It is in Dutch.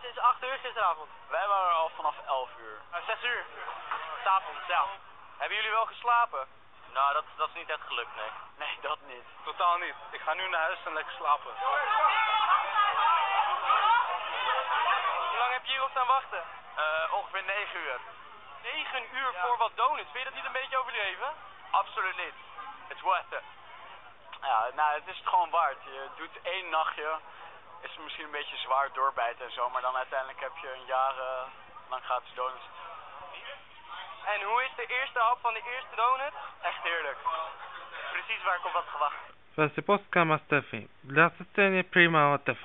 Sinds 8 uur gisteravond. Wij waren er al vanaf 11 uur. Uh, 6 uur. S'avonds, ja. Hebben jullie wel geslapen? Nou, dat, dat is niet echt gelukt, nee. Nee, dat niet. Totaal niet. Ik ga nu naar huis en lekker slapen. Hoe lang heb je hierop staan wachten? Eh, ongeveer 9 uur. 9 uur voor wat donuts. Vind je dat niet een beetje overdreven? Absoluut niet. It's worth it. Ja, nou, het is het gewoon waard. Je doet één nachtje. Is misschien een beetje zwaar doorbijten en zo, maar dan uiteindelijk heb je een jaar eh, lang gratis donuts. En hoe is de eerste hap van de eerste donut? Echt heerlijk. Precies waar ik op had gewacht. Weźcie Polska Master Film. Dla sceny Prima TV.